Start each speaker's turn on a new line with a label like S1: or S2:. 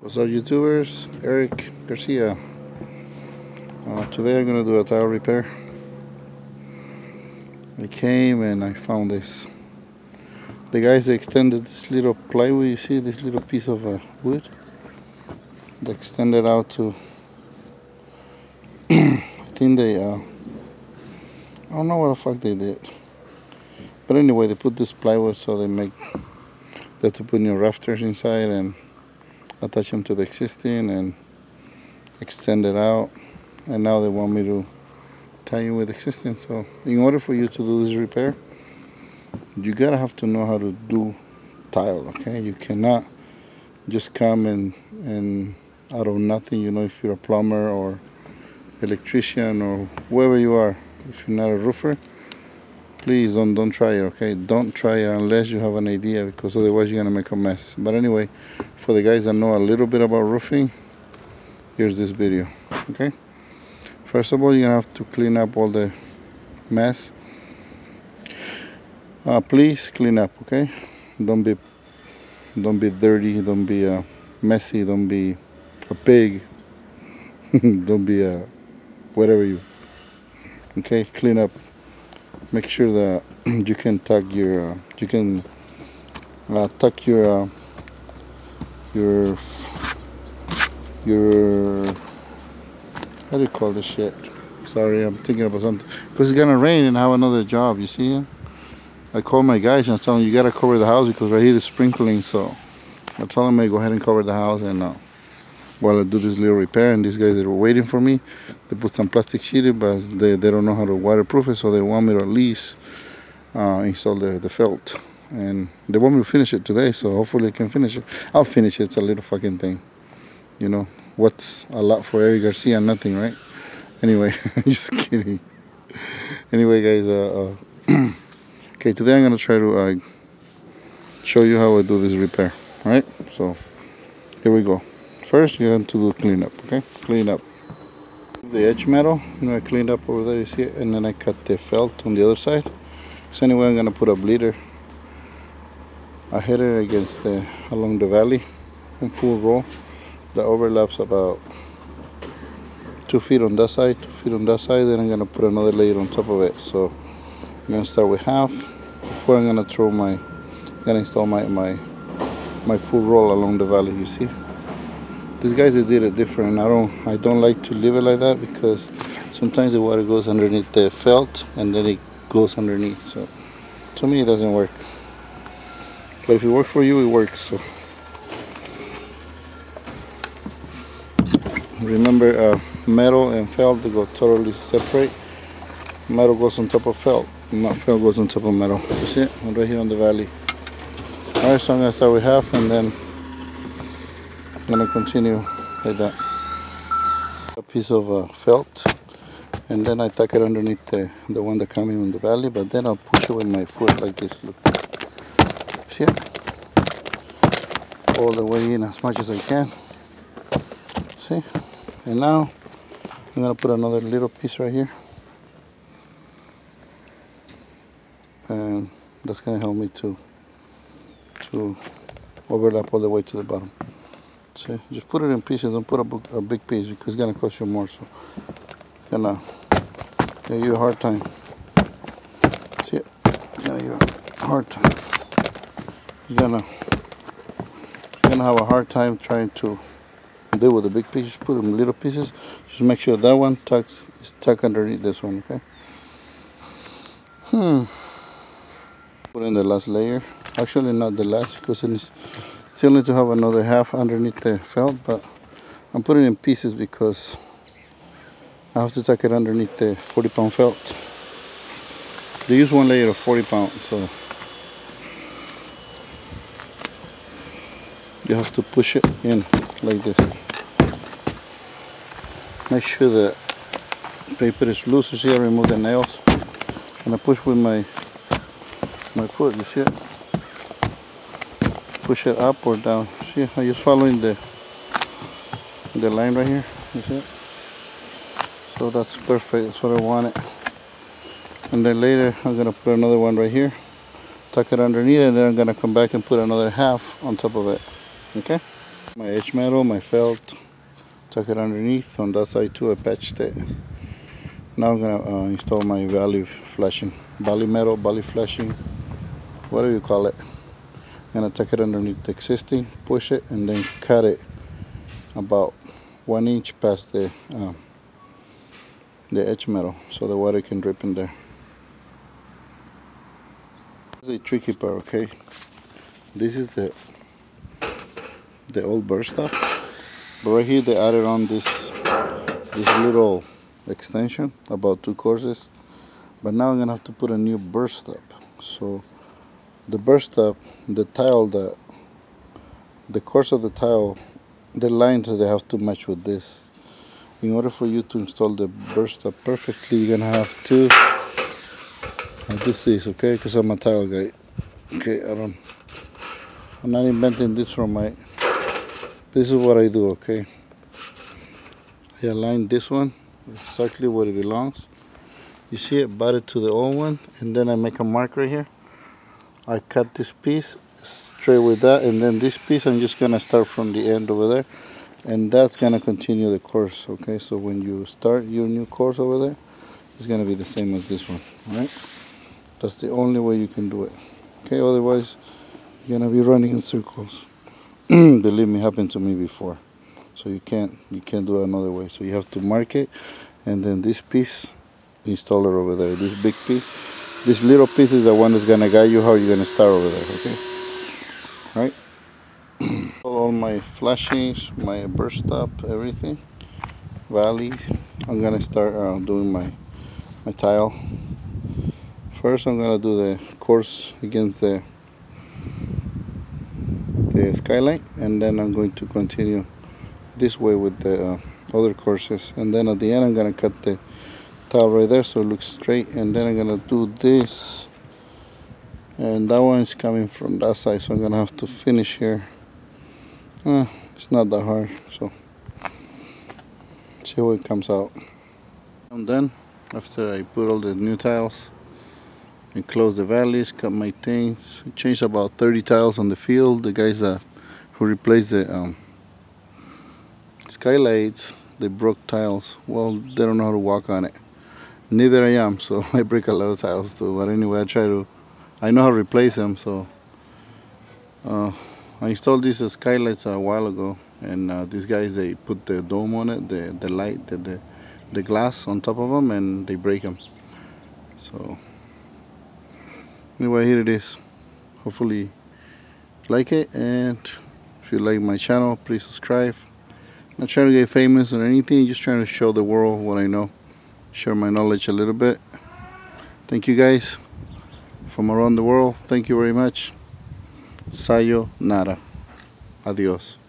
S1: What's up YouTubers? Eric Garcia. Uh, today I'm gonna do a tile repair. I came and I found this. The guys extended this little plywood, you see this little piece of uh, wood? They extended out to, I think they, uh, I don't know what the fuck they did. But anyway, they put this plywood so they make, they have to put new rafters inside and attach them to the existing and extend it out. And now they want me to tie in with existing. So in order for you to do this repair you gotta have to know how to do tile okay? You cannot just come and and out of nothing you know if you're a plumber or electrician or whoever you are if you're not a roofer please don't don't try it okay? Don't try it unless you have an idea because otherwise you're gonna make a mess. But anyway for the guys that know a little bit about roofing here's this video okay? First of all you're gonna have to clean up all the mess. Uh, please clean up okay? Don't be don't be dirty don't be uh, messy don't be a pig. Don't be a whatever you okay? Clean up make sure that you can tuck your uh, you can uh, tuck your uh, your your how do you call this shit? Sorry I'm thinking about something. Because it's gonna rain and I have another job you see? I call my guys and I tell them you gotta cover the house because right here is sprinkling so I tell them hey go ahead and cover the house and uh, while I do this little repair and these guys that were waiting for me. They put some plastic sheeting but they, they don't know how to waterproof it so they want me to at least uh, install the, the felt. And they want me to finish it today so hopefully I can finish it. I'll finish it. It's a little fucking thing. You know what's a lot for Eric Garcia nothing right? Anyway just kidding. Anyway guys uh, uh okay today I'm gonna try to uh, show you how I do this repair all right? So here we go first you have to do cleanup okay? Clean up the edge metal. You know I cleaned up over there you see it and then I cut the felt on the other side. So anyway I'm gonna put a bleeder I hit it against the along the valley in full roll that overlaps about two feet on that side two feet on that side then I'm gonna put another layer on top of it. So I'm gonna start with half. Before I'm gonna throw my gonna install my my my full roll along the valley you see these guys they did it different. I don't i don't like to leave it like that because sometimes the water goes underneath the felt and then it goes underneath. So to me it doesn't work. But if it works for you it works. So remember uh, metal and felt they go totally separate. Metal goes on top of felt not felt goes on top of metal. You see it right here on the valley. All right so i'm gonna start with half and then gonna continue like that. A piece of uh, felt and then I tuck it underneath the, the one that coming in the valley but then I'll push it with my foot like this look. See it? All the way in as much as I can. See? And now I'm gonna put another little piece right here. And that's gonna help me to to overlap all the way to the bottom See, just put it in pieces. Don't put a, a big piece because it's gonna cost you more. So, gonna give you a hard time. See it? Gonna give you a hard time. You're gonna you're gonna have a hard time trying to deal with the big pieces. Put them in little pieces. Just make sure that one tucks is tucked underneath this one. Okay. Hmm. Put in the last layer. Actually, not the last because it's Still need to have another half underneath the felt, but I'm putting in pieces because I have to tuck it underneath the 40 pound felt. They use one layer of 40 pound, so you have to push it in like this. Make sure the paper is loose. You see, I remove the nails, and I push with my my foot. You see it? Push it up or down. See, I'm just following the the line right here. You see it? So that's perfect. That's what I wanted. And then later I'm gonna put another one right here, tuck it underneath, and then I'm gonna come back and put another half on top of it. Okay? My edge metal, my felt, tuck it underneath. On that side too, I patched it. Now I'm gonna uh, install my valley flashing, valley metal, valley flashing, whatever you call it. Gonna tuck it underneath the existing, push it, and then cut it about one inch past the um, the edge metal so the water can drip in there. This is a tricky part, okay? This is the the old bird stop, but right here they added on this this little extension about two courses. But now I'm gonna have to put a new bird stop. So the burst up, the tile, the the course of the tile, the lines that they have to match with this. In order for you to install the burst up perfectly you're gonna have to do this is okay? Because I'm a tile guy. Okay I don't I'm not inventing this from my this is what I do okay? I align this one exactly where it belongs. You see it it to the old one and then I make a mark right here I cut this piece straight with that and then this piece I'm just gonna start from the end over there. And that's to continue the course okay? So when you start your new course over there it's to be the same as this one right? That's the only way you can do it okay? Otherwise you're to be running in circles. Believe me happened to me before. So you can't you can't do it another way. So you have to mark it and then this piece installer over there this big piece this little piece is the one that's going to guide you how you're going to start over there okay right all my flashings, my bird stop, everything. Valley. I'm gonna start uh, doing my my tile. First, I'm gonna do the course against the the skyline, and then I'm going to continue this way with the uh, other courses. And then at the end, I'm gonna cut the tile right there so it looks straight. And then I'm gonna do this, and that one is coming from that side, so I'm gonna have to finish here. Uh, it's not that hard, so see how it comes out. I'm done after I put all the new tiles and close the valleys, cut my things, changed about 30 tiles on the field. The guys uh, who replaced the um, skylights, they broke tiles. Well, they don't know how to walk on it. Neither I am, so I break a lot of tiles too. But anyway, I try to, I know how to replace them, so uh, I installed these skylights a while ago and uh, these guys they put the dome on it the the light the, the, the glass on top of them and they break them so anyway here it is. Hopefully like it and if you like my channel please subscribe. I'm not trying to get famous or anything just trying to show the world what I know share my knowledge a little bit thank you guys from around the world thank you very much Sayonara. Adiós.